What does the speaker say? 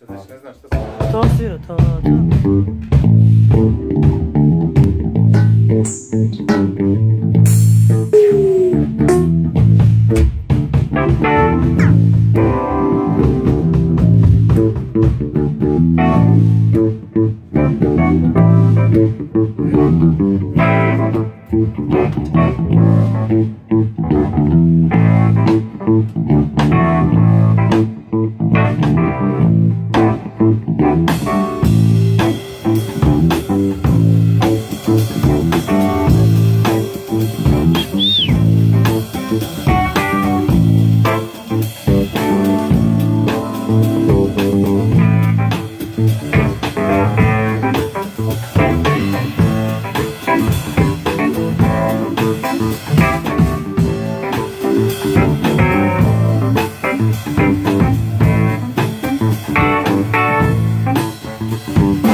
Znaczy, ja znam, to... to syro, to... to. Thank Thank you.